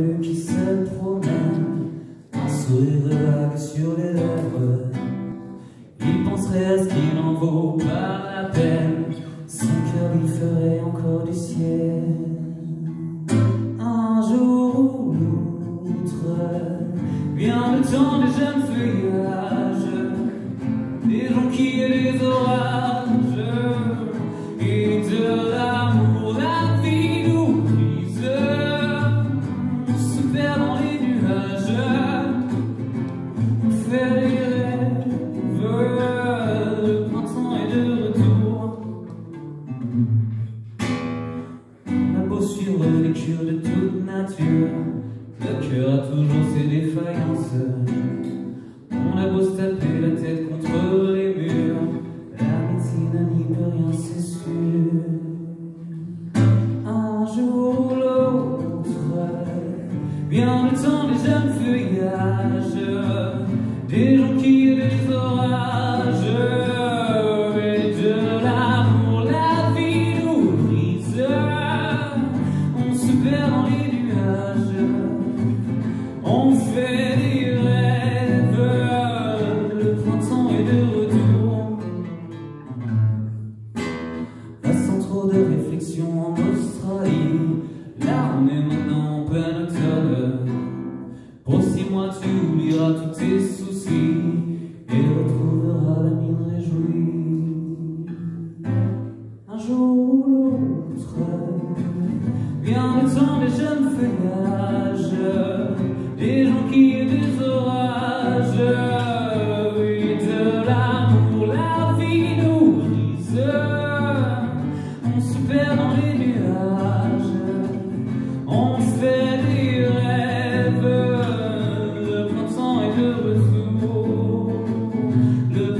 qui se promène, un sourire vague sur les lèvres. Il penserait à ce qu'il en vaut pas la peine, son cœur lui ferait encore du ciel. Un jour ou l'autre, vient le temps des jeunes feuillages, des jonquilles et des orages, Suivre les cures de toute nature, le cœur a toujours ses défaillances. On a beau se taper la tête contre les murs, la médecine n'y peut rien, c'est sûr. Un jour ou l'autre, vient le temps des jeunes feuillages, des jonquilles on fait des rêves, le printemps est de retour. Là, sans trop de réflexion en Australie, l'arme est maintenant en. Pour six mois, tu oublieras tous tes soucis et retrouveras la mine réjouie. Un jour ou l'autre, vient le temps des jeunes feuillages, Good